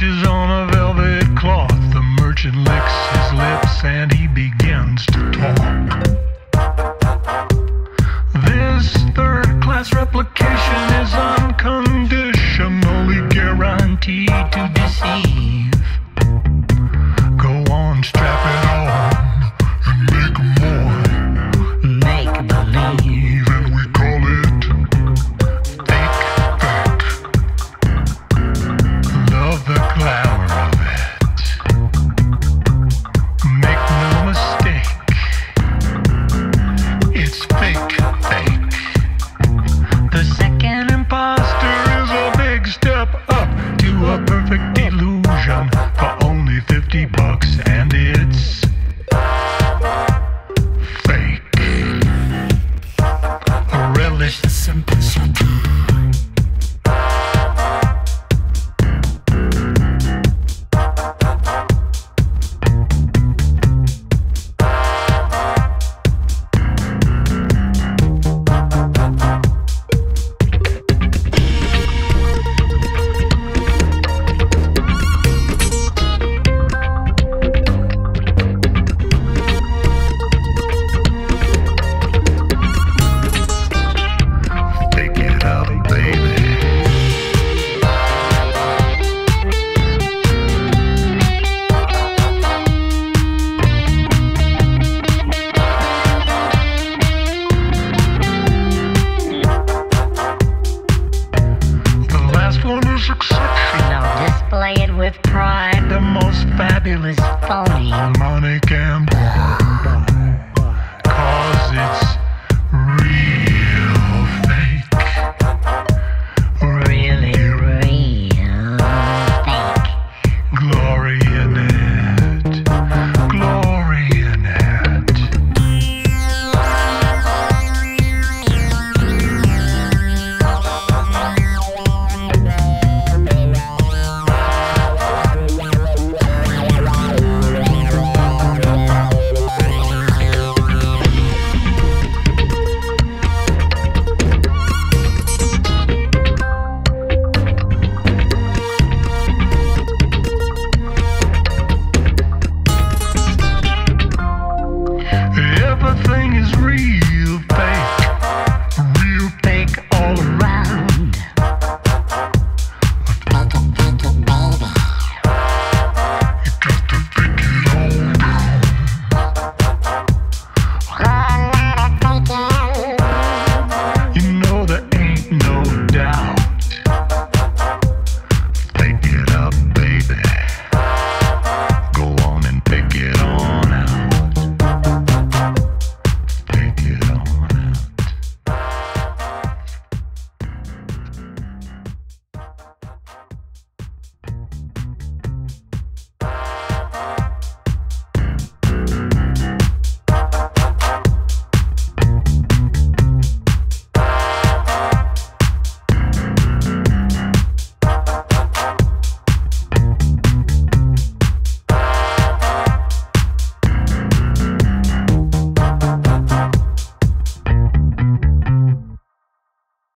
on a velvet cloth. The merchant licks his lips and he begins to talk. This third class replication is unconditionally guaranteed to deceive. For 50 bucks and it's fake. A relish is exceptional. Display it with pride. The most fabulous Phony. money can